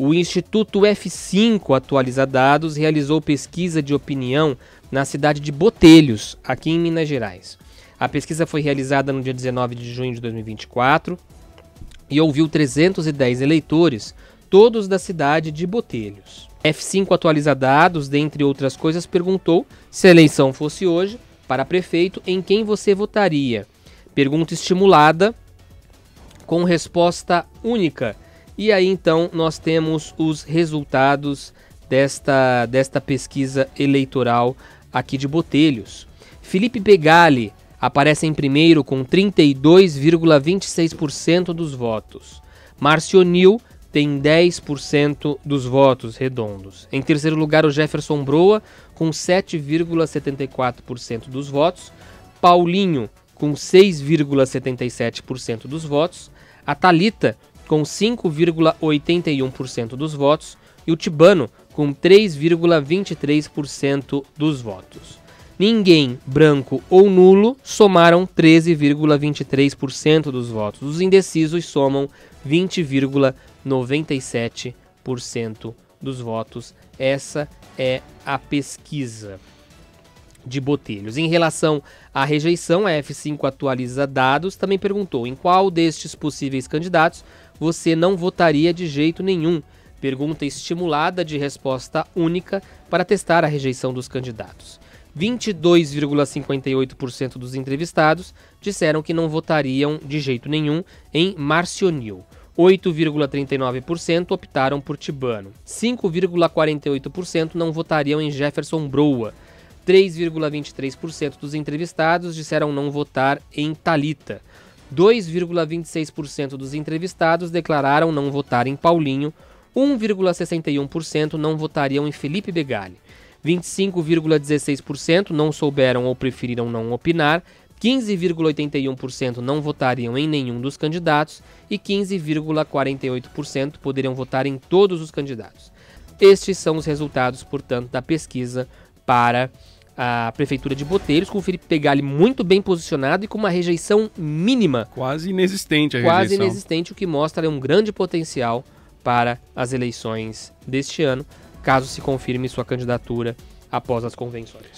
O Instituto F5 Atualiza Dados realizou pesquisa de opinião na cidade de Botelhos, aqui em Minas Gerais. A pesquisa foi realizada no dia 19 de junho de 2024 e ouviu 310 eleitores, todos da cidade de Botelhos. F5 Atualiza Dados, dentre outras coisas, perguntou se a eleição fosse hoje, para prefeito, em quem você votaria? Pergunta estimulada com resposta única. E aí então nós temos os resultados desta, desta pesquisa eleitoral aqui de Botelhos. Felipe Begali aparece em primeiro com 32,26% dos votos. Márcio Nil tem 10% dos votos redondos. Em terceiro lugar, o Jefferson Broa com 7,74% dos votos. Paulinho com 6,77% dos votos. A Talita com 5,81% dos votos e o Tibano com 3,23% dos votos. Ninguém, branco ou nulo, somaram 13,23% dos votos. Os indecisos somam 20,97% dos votos. Essa é a pesquisa de Botelhos. Em relação à rejeição, a F5 atualiza dados, também perguntou em qual destes possíveis candidatos você não votaria de jeito nenhum. Pergunta estimulada de resposta única para testar a rejeição dos candidatos. 22,58% dos entrevistados disseram que não votariam de jeito nenhum em Marcionil. 8,39% optaram por Tibano. 5,48% não votariam em Jefferson Broa. 3,23% dos entrevistados disseram não votar em Talita. 2,26% dos entrevistados declararam não votar em Paulinho. 1,61% não votariam em Felipe Begali. 25,16% não souberam ou preferiram não opinar, 15,81% não votariam em nenhum dos candidatos e 15,48% poderiam votar em todos os candidatos. Estes são os resultados, portanto, da pesquisa para a Prefeitura de Boteiros, com o Felipe Pegali muito bem posicionado e com uma rejeição mínima. Quase inexistente a quase rejeição. Quase inexistente, o que mostra um grande potencial para as eleições deste ano, caso se confirme sua candidatura após as convenções.